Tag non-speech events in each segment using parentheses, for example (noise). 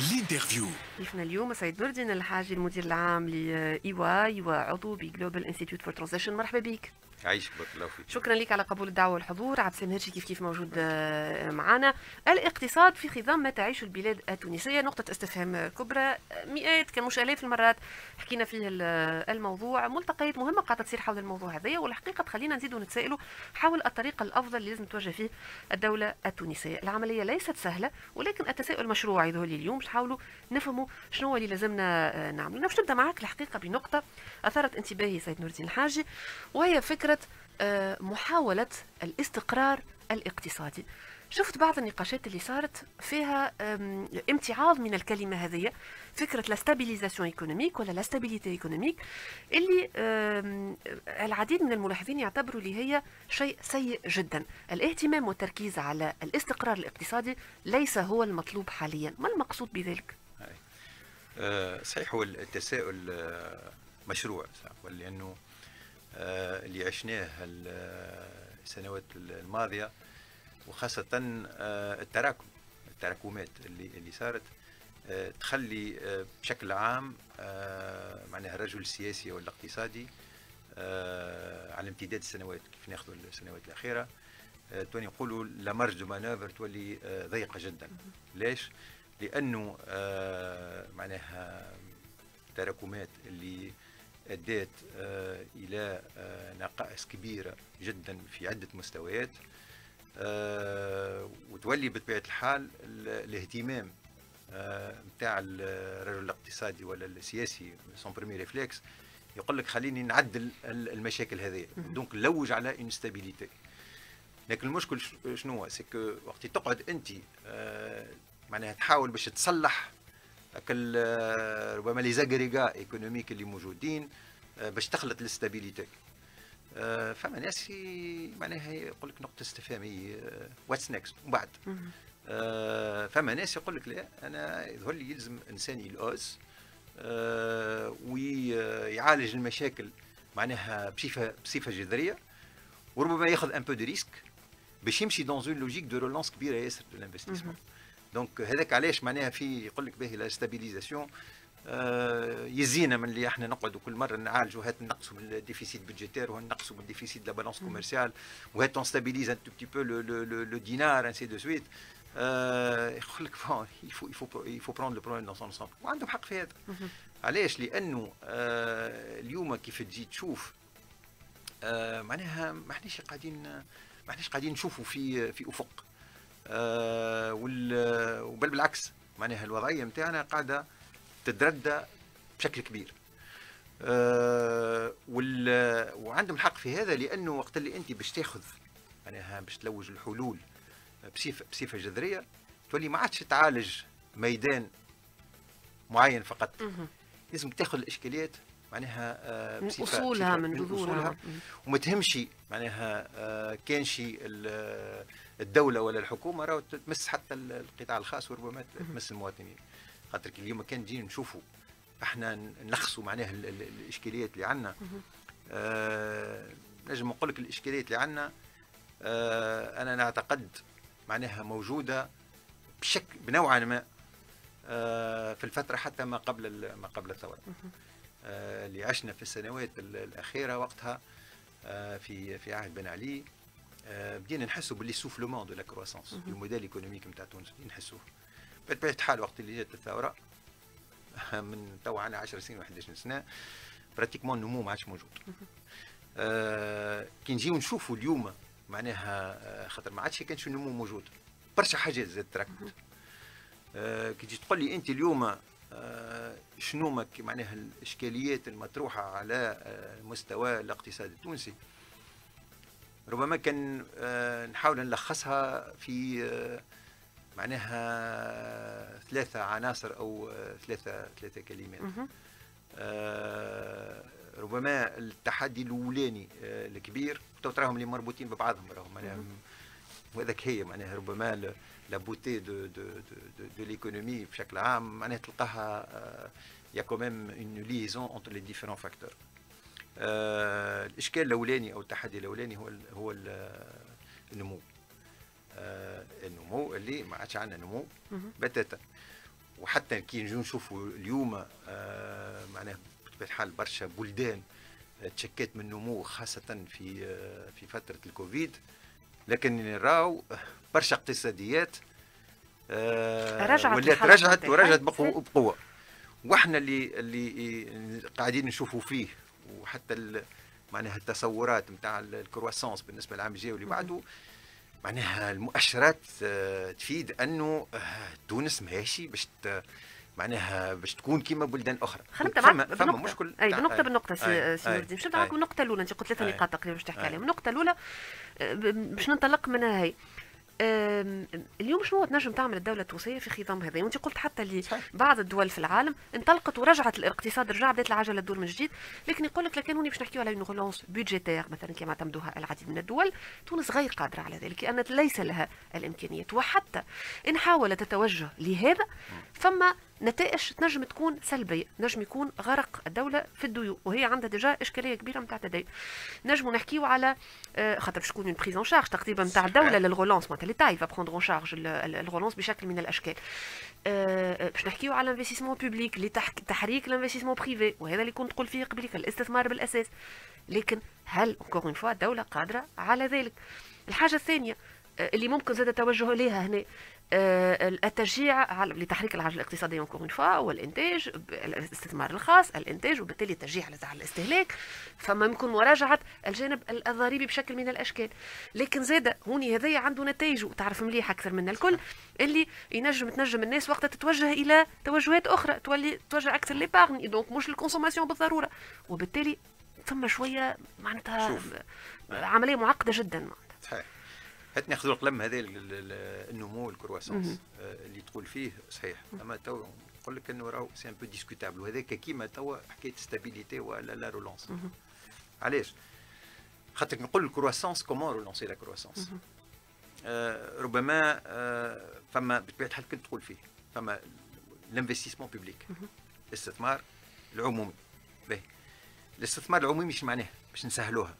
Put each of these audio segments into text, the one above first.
ال interview. ضيفنا اليوم سيد نور الدين الحاجي المدير العام ل EY وعضو ب Global Institute for Transition مرحبا بك. يعيشك بارك الله فيك شكرا لك على قبول الدعوة والحضور. عبد السلام هرشي كيف كيف موجود آه، معنا الاقتصاد في خضم ما تعيش البلاد التونسية. نقطة استفهام كبرى مئات كان مش آلاف المرات حكينا فيه الموضوع. ملتقيات مهمة قاعدة تصير حول الموضوع هذايا والحقيقة تخلينا نزيدوا نتسائلوا حول الطريقة الأفضل اللي لازم توجه فيه الدولة التونسية. العملية ليست سهلة ولكن التساؤل مشروع يظهر لي اليوم. باش نحاولوا نفهموا شنو اللي لازمنا آه، نعملوا. باش نبدأ معك الحقيقة بنقطة أثارت انتباهي سيد نور الدين الحاجي وهي فكرة فكرة آه، محاولة الاستقرار الاقتصادي. شفت بعض النقاشات اللي صارت فيها امتعاض من الكلمة هذه فكرة la stabilisation économique ولا la stabilité économique اللي العديد من الملاحظين يعتبروا اللي هي شيء سيء جدا. الاهتمام والتركيز على الاستقرار الاقتصادي ليس هو المطلوب حاليا. ما المقصود بذلك؟ آه، صحيح هو التساؤل آه، مشروع لأنه اللي عشناه السنوات الماضية وخاصة آه، التراكم التراكمات اللي اللي صارت آه، تخلي بشكل عام معناها الرجل السياسي والاقتصادي على امتداد السنوات كيف ناخذ السنوات الأخيرة تولي نقولوا la marge de manœuvre تولي ضيقة جدا ليش؟ لأنه معناها التراكمات اللي أدت آه، إلى آه، نقائص كبيرة جدا في عدة مستويات آه، وتولي بطبيعة الحال الاهتمام نتاع الرجل الاقتصادي ولا السياسي son premier réflexe يقول لك خليني نعدل المشاكل هذه donc نلوج على une stabilité لكن المشكل شنو هو؟ c'est que وقت تقعد أنت معناها تحاول باش تصلح ربما les agrégats économiques اللي موجودين آه، باش تخلق ال stabilité آه، فما ناس معناها يقول لك نقطة استفهامية what's next ومن بعد. فما ناس يقول لك لا أنا يظهر لي يلزم انسان يلوز آه، ويعالج المشاكل معناها بصفة بصفة جذرية وربما ياخذ un peu de risque باش يمشي dans une logique de relance كبيرة ياسر de l'investissement donc هذاك علاش معناها في يقول لك باهي la stabilisation آه يزينا من اللي إحنا نقعدوا كل مرة نعالجوا هات نقصوا من ال déficit budgétaire ونقصوا من ال déficit la balance commerciale وهات on stabilise un tout petit peu le dinar ainsi de suite يقول لك bon il faut il faut il faut prendre le problème dans son وعندهم حق في هذا. علاش؟ لأنه آه اليوم كيف تجي تشوف آه معناها ما احناش قاعدين ما احناش قاعدين نشوفوا في في أفق. بالعكس معناها الوضعيه نتاعنا قاعدة تتردى بشكل كبير. أه وعندهم الحق في هذا لأنه وقت اللي أنت باش تاخذ معناها باش تلوج الحلول بصفه بصفة جذرية تولي ما عادش تعالج ميدان معين فقط. لازم تاخذ الإشكاليات معناها آه، من أصولها من جذورها وما تهمش معناها آه، كان شي الدولة ولا الحكومة راهو تمس حتى القطاع الخاص وربما تمس المواطنين. خاطر اليوم كان نجي نشوفوا إحنا نلخصوا معناها الإشكاليات اللي عندنا. آه نجم نقول لك الإشكاليات اللي عندنا آه أنا نعتقد معناها موجودة بشكل بنوعا ما آه في الفترة حتى ما قبل ما قبل الثورة. آه اللي عشنا في السنوات الأخيرة وقتها آه في في عهد بن علي بدينا نحسوا باللي essoufflement de la croissance. ال modèle économique نتاع تونس. نحسوا. بطبيعه الحال وقت اللي جات الثورة (laughs) من تو عنا 10 سنين و 11 سنة pratiquement النمو ما عادش موجود. آه كي نجيو نشوفوا اليوم معناها آه، خاطر ما عادش كانش النمو موجود. برشا حاجات زاد تركبت آه كي تجي تقول لي أنت اليوم آه شنو معناها الإشكاليات المطروحة على آه، المستوى الاقتصادي التونسي ربما كان آه، نحاول نلخصها في آه، معناها ثلاثة عناصر أو آه، ثلاثة ثلاثة كلمات. ربما التحدي الأولاني الكبير تراهم اللي مربوطين ببعضهم راهم. معناها وهذاك هي معناها ربما la beauté de de de, de l'économie بشكل عام. معناها تلقاها y a quand même une liaison entre les différents facteurs الإشكال الأولاني أو التحدي الأولاني هو ال هو ال النمو. آه النمو اللي ما عادش عندنا نمو بتاتا. وحتى كي نجو نشوفوا اليوم آه معناها بطبيعه الحال برشا بلدان تشكت من النمو خاصة في آه في فترة الكوفيد لكن راو برشا اقتصاديات آه رجعت ولات رجعت ورجعت بقوة. وإحنا اللي اللي قاعدين نشوفوا فيه وحتى معناها التصورات نتاع ال croissance بالنسبة للعام الجاي واللي بعده معناها المؤشرات آه، تفيد أنه آه، تونس ماشي باش معناها باش تكون كيما بلدان أخرى. خلينا فما, فما مشكل أي بنقطة بالنقطة سي سي نور الدين باش نبدا معكم النقطة الأولى انت قلت ثلاثة نقاط تقريبا باش تحكي عليهم. النقطة الأولى آه، باش ننطلق منها هي اليوم شنو تنجم تعمل الدولة التونسية في خضم هذا؟ وانت قلت حتى اللي بعض الدول في العالم انطلقت ورجعت الاقتصاد رجع بدات العجلة تدور من جديد. لكن يقول لك لكن هوني باش نحكيو على une budgétaire مثلا كما اعتمدوها العديد من الدول تونس غير قادرة على ذلك لأن ليس لها الإمكانيات. وحتى إن حاولت تتوجه لهذا فما نتائج تنجم تكون سلبية نجم يكون غرق الدولة في الديون وهي عندها déjà إشكالية كبيرة نتاع التدين نجموا نحكيو على آه، خاطر باش تكون une prise en charge تقريبا نتاع الدولة لل relance معناتها l'État va prendre en charge ال relance بشكل من الأشكال. آه، باش نحكيو على investissement public لتحريك ال investissement privé وهذا اللي كنت تقول فيه قبليك الاستثمار بالأساس. لكن هل encore une fois الدولة قادرة على ذلك؟ الحاجة الثانية اللي ممكن زاد التوجه إليها هنا آه، التشجيع لتحريك العجله الاقتصاديه encore une fois والإنتاج الاستثمار الخاص الإنتاج وبالتالي التشجيع على الاستهلاك. فما يمكن مراجعة الجانب الضريبي بشكل من الأشكال. لكن زاد هوني هذايا عنده نتائج وتعرف مليح أكثر منا الكل اللي ينجم تنجم الناس وقتها تتوجه إلى توجهات أخرى تولي توجه أكثر l'épargne donc مش ال consommation بالضرورة. وبالتالي ثم شوية معناتها عملية معقدة جدا صحيح. هات ناخذ القلم هذا النمو ال croissance آه، اللي تقول فيه صحيح. أما تو نقول لك إنه راهو c'est un peu discutable وهذاك كيما توا حكاية stabilité ولا la relance علاش؟ خاطر نقول ال croissance comment relancer la croissance ربما آه فما بطبيعة الحال كنت تقول فيه فما ال investissement public الاستثمار العمومي. باهي. الاستثمار العمومي مش معناه؟ باش نسهلوها.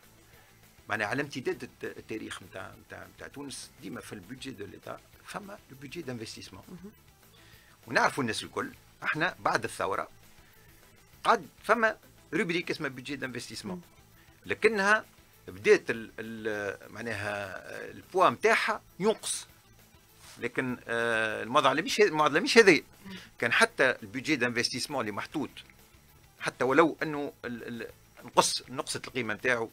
معناها على امتداد التاريخ نتاع نتاع نتاع تونس ديما في ال budget de l'État فما ال budget d'investissement ونعرفوا الناس الكل إحنا بعد الثورة قد فما rubrique اسمها budget d'investissement لكنها بدات ال معناها البوا نتاعها ينقص. لكن آه، المعضله مش المعضله مش هذه كان حتى ال budget d'investissement اللي محطوط حتى ولو أنه نقص نقصت القيمة نتاعو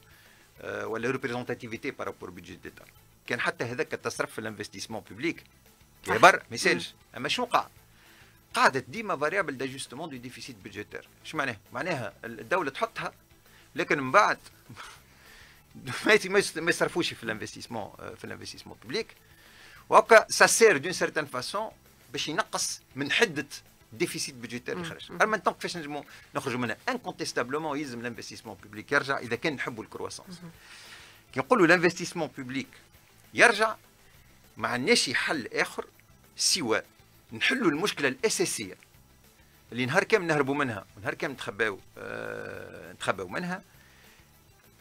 ولا représentativité par rapport budget d'État كان حتى هذاك التصرف في ال investissement public يعبر ما يسألش. أما شنو قاع؟ قعدت ديما variable d'ajustement de déficit budgétaire إيش معناها؟ معناها الدولة تحطها لكن من بعد (laughs) ما يصرفوش في ال investissement في ال investissement public وهكا ça sert d'une certaine façon باش ينقص من حدة déficit budgétaire يخرج اما نتنق كيفاش نجمو نخرجوا منها. incontestablement يلزم ال investissement public يرجع إذا كان نحبوا ال croissance كي نقولوا ال investissement public يرجع ما عندناش حل آخر سوى نحلوا المشكلة الأساسية اللي نهار كامل نهربوا منها ونهار كامل نتخباو آه نتخباو منها.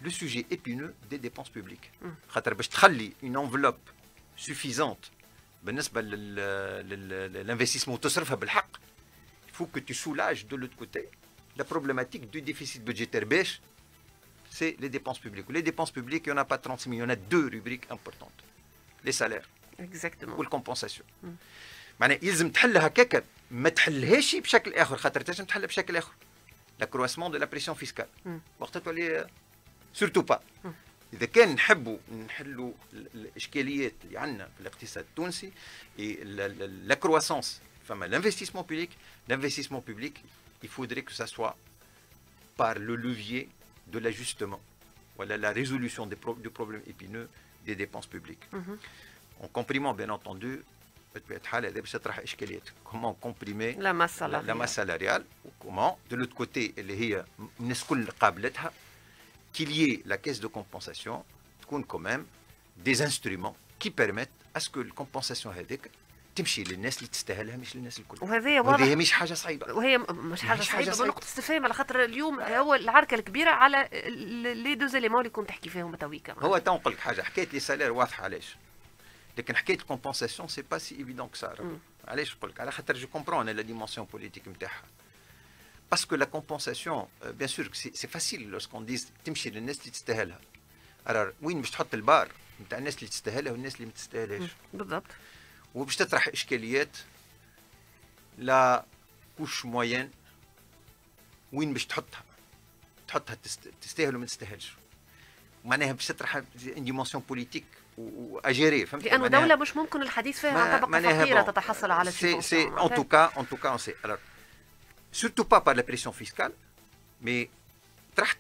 لو سوجي épineux دي ديبونس بوبليك خاطر باش تخلي اون انفلوب سوفيزونت بالنسبة للانفستيسمون تصرفها بالحق faut que tu soulages de l'autre côté la problématique du déficit budgétaire baisse, c'est les dépenses publiques. Les dépenses publiques, il n'y en a pas 36 millions, il y en a deux rubriques importantes. Les salaires. Exactement. والكومبونساسيون. معناها يلزم تحلها هكاك ما تحلهاش بشكل اخر خاطر تنجم تحلها بشكل اخر. لاكرواسمون دو لا بريسيون فيسكال. وقتها تولي سورتو با. اذا كان نحبوا نحلوا الاشكاليات اللي عندنا في الاقتصاد التونسي لا كرواسونس فما l'investissement public l'investissement public, il faudrait que ça soit par le levier de l'ajustement. Voilà la résolution des pro du problème épineux des dépenses publiques. Mhm. En comprimant, bien entendu, comment comprimer la masse salariale, la, masse salariale ou comment, de l'autre côté, euh, qu'il y ait la caisse de compensation, quand même des instruments qui permettent à ce que la compensation تمشي للناس اللي تستاهلها مش للناس الكل. وهذه واضح. وهذه مش حاجة صعيبة. وهي مش حاجة مش صعيبة. بنقطة استفهام على خاطر اليوم هو العركة الكبيرة على les deux éléments اللي كنت تحكي فيهم تويكا هو تو نقول لك حاجة حكاية les salaires واضحة علاش؟ لكن حكاية ال compensation c'est pas si évident que ça علاش نقول لك؟ على خاطر je comprends la dimension politique نتاعها. parce que la compensation bien sûr c'est facile lorsqu'on dise تمشي للناس اللي تستاهلها. وين باش تحط ال barre؟ نتاع الناس اللي تستاهلها والناس اللي ما تستاهلهاش. بالضبط. وباش تطرح إشكاليات la couche moyenne وين باش تحطها. تحطها تستاهل وما تستاهلش. معناها باش تطرح dimension politique à gérer فهمت؟ لأنه دولة مش ممكن الحديث فيها عن طبقة فقيرة تتحصل على سي سي ان توكا ان توكا اون سي alors surtout pas par la pression fiscale mais طرحت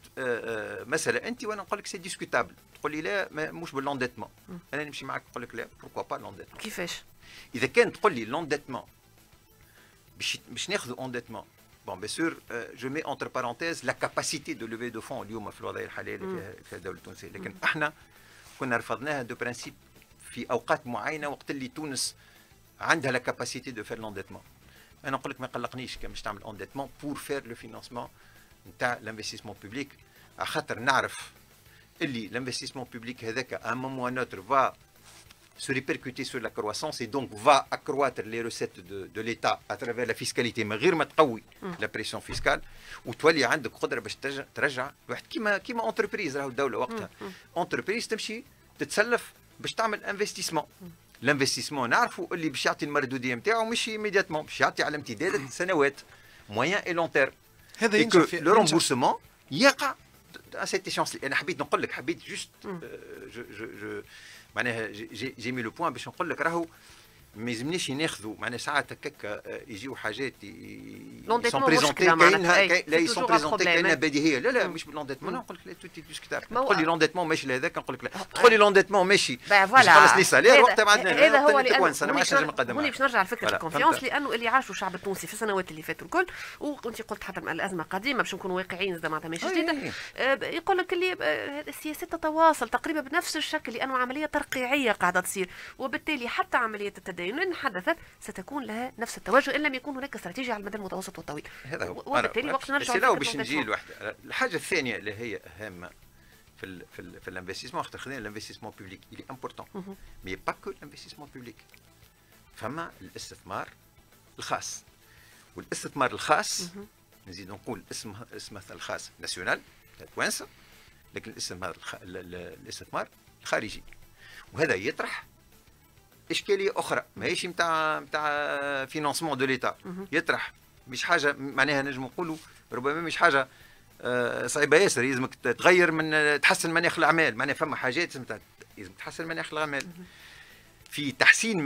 مسألة. أنت وأنا نقول لك c'est discutable تقول لي لا مش ب l'endettement أنا نمشي معك نقول لك لا. pourquoi pas l'endettement كيفاش؟ إذا كان تقول لي l'endettement باش باش ناخذوا endettement bon bien sûr je mets entre parenthèses la capacité de lever de fonds اليوم في الوضعية الحالية اللي فيها الدولة التونسية. لكن إحنا كنا رفضناها de principe في أوقات معينة وقت اللي تونس عندها la capacité de faire l'endettement أنا نقول لك ما يقلقنيش كان باش تعمل endettement pour faire le financement نتاع l'investissement public على خاطر نعرف اللي l'investissement public هذاك à un moment ou un autre va se répercuter sur la croissance et donc va accroître les recettes de, de l'État à travers la fiscalité. من غير ما تقوي la pression fiscale وتولي عندك قدره باش ترجع واحد كيما كيما entreprise راهو الدولة وقتها entreprise تمشي تتسلف باش تعمل investissement ال investissement نعرفوا اللي باش يعطي المردوديه نتاعو مش immédiatement باش يعطي على امتداد سنوات moyen et long terme هذا ينجح le remboursement يقع سيتي شانس أنا حبيت نقول لك حبيت جوست جو جو جو معناها جي مي لو بوان باش نقول لك راهو ما يلزمنيش ناخذوا معناها ساعات هكاك يجيو حاجات يسون بريزونتي كاينها لا يسون بريزونتي كاينها بديهية. لا لا مش باللونديتمون نقول لك لا توتي ديسكتار تقول لي لونديتمون ماشي لهذاك نقول لك لا. تقول لي لونديتمون ماشي. خلص لي سالير وقتها ما عندنا هذا هو اللي أنا ما نجم نقدم هوني باش نرجع لفكرة الكونفيونس لأنه اللي عاشوا الشعب التونسي في السنوات اللي فاتوا الكل وأنت قلت حتى الأزمة قديمه باش نكونوا واقعيين زي معناتها ماشي جديدة. يقول لك اللي السياسات تتواصل تقريبا بنفس الشكل لأنه عملية ترقيعية قاعدة تصير. وبالتالي حتى عملية التدين إن حدثت ستكون لها نفس التوجه إن لم يكون هناك استراتيجية على المدى المتوسط والطويل. هذا هو. وبالتالي وقت نرجع باش نجي لوحدة. الحاجة الثانية اللي هي هامه في ال في ال في l'investissement خاطر خلينا l'investissement public il est important mais pas que l'investissement public فما الاستثمار الخاص. والاستثمار الخاص نزيد نقول اسم اسمه الخاص national توانسه لكن الاستثمار الاستثمار الخارجي. وهذا يطرح إشكالية أخرى ماهيش نتاع نتاع financement de l'État يطرح مش حاجة معناها نجم نقولوا ربما مش حاجة آه، صعيبة ياسر لازمك تغير من تحسن مناخ الاعمال معناها فما حاجات لازم تحسن مناخ الاعمال في تحسين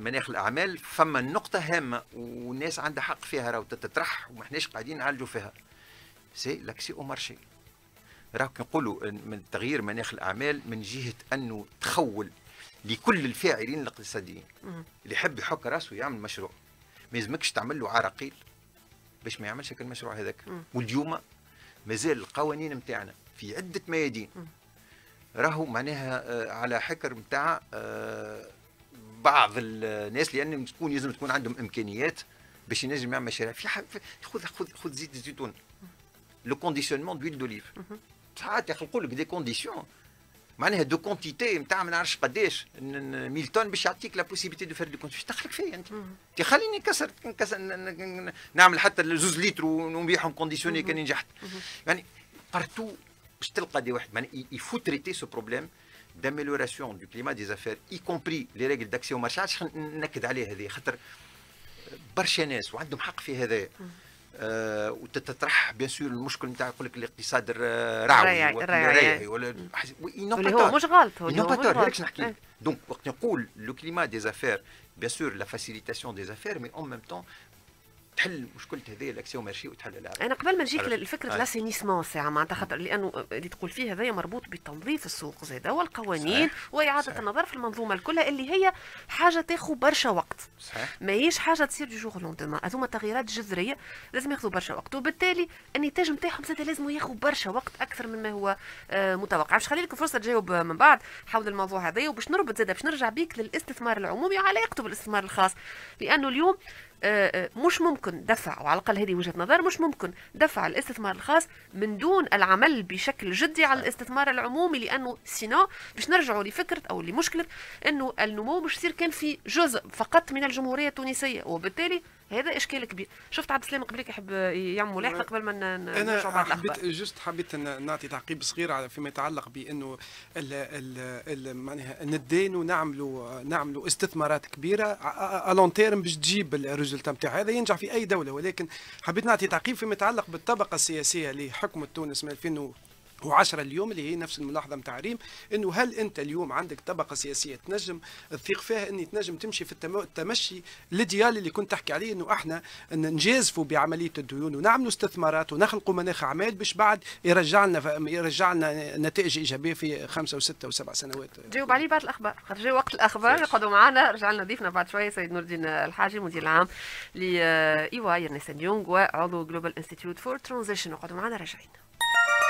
مناخ الاعمال فما نقطة هامة والناس عندها حق فيها راهو تطرح وما احناش قاعدين نعالجوا فيها. سي لاكسي أو مارشي راهو نقولوا من تغيير مناخ الاعمال من جهة أنه تخول لكل الفاعلين الاقتصاديين. اللي يحب يحك راسه ويعمل مشروع. ما يلزمكش تعمل له عراقيل باش ما يعملش المشروع هذاك. واليوم مازال القوانين نتاعنا في عدة ميادين. راهو معناها آه، على حكر نتاع آه، بعض الناس لأن تكون لازم تكون عندهم إمكانيات باش ينجم يعمل مشاريع. في خذ خذ خذ زيت الزيتون. le conditionnement d'huile d'olive ساعات يخلقوا لك des conditions معناها de quantité نتاع ما نعرفش قداش. 1000 طن باش يعطيك la possibilité de faire du conditionné تخلق فيا أنت. تي خليني نكسر نكسر نعمل حتى زوز لتر ونبيعهم conditionné كان نجحت يعني partout باش تلقى دي واحد. يعني il faut traiter ce problème d'amélioration du climat des affaires y compris les règles d'accès au marché. نأكد عليه هذه. خاطر برشا ناس وعندهم حق في هذا. آه وتتطرح bien sûr المشكل نتاع يقول لك الاقتصاد الريعي الريعي ولا اللي هو مش غلط هو مش غلط. نحكي؟ donc وقت نقول le climat des affaires bien sûr la facilitation des affaires mais en même temps تحل مشكلة هذه l'accès au marché وتحل العالم أنا قبل ما نجيك لفكره l'assainissement ساعة معناتها خاطر لأنه اللي تقول فيه هذايا مربوط بتنظيف السوق زاده والقوانين وإعادة صحيح. النظر في المنظومة الكلها اللي هي حاجة تاخذ برشا وقت. صحيح. ماهيش حاجة تصير du jour au lendemain هذوما تغييرات جذرية لازم ياخذوا برشا وقت. وبالتالي النتاج نتاعهم زاد لازم ياخذوا برشا وقت أكثر مما هو آه، متوقع. باش خلي لكم فرصة تجاوب من بعد حول الموضوع هذا. وباش نربط زاد باش نرجع بيك للاستثمار العمومي وعلاقته بالاستثمار الخاص. لأنه اليوم آه، آه، مش ممكن دفع وعلى الأقل هذه وجهة نظر مش ممكن دفع الاستثمار الخاص من دون العمل بشكل جدي على الاستثمار العمومي لأنه سينو باش نرجعوا لفكرة أو لمشكلة إنه النمو مش يصير كان في جزء فقط من الجمهورية التونسية وبالتالي هذا إشكال كبير. شفت عبد السلام قبل يحب يعمل ملاحظه قبل ما أنا حبيت جست حبيت نعطي تعقيب صغير على فيما يتعلق بأنه معناها ندين ونعملوا نعملوا استثمارات كبيرة à long terme باش تجيب ال résultat نتاع هذا ينجح في أي دولة ولكن حبيت نعطي تعقيب فيما يتعلق بالطبقة السياسية لحكم تونس من 2000 و10 اليوم اللي هي نفس الملاحظة نتاع ريم إنه هل أنت اليوم عندك طبقة سياسية تنجم تثيق فيها إني تنجم تمشي في التمشي ال idéal اللي كنت تحكي عليه إنه إحنا نجازفوا بعملية الديون ونعملوا استثمارات ونخلقوا مناخ أعمال باش بعد يرجع لنا يرجع لنا نتائج إيجابية في خمسة وستة وسبع سنوات. جاوب عليه بعد الأخبار. خاطر جاي وقت الأخبار. يقعدوا معنا. رجع لنا ضيفنا بعد شوية سيد نور الدين الحاجي مدير العام ل EY Ernst Young وعضو Global Institute for Transition اقعدوا معنا راجعين.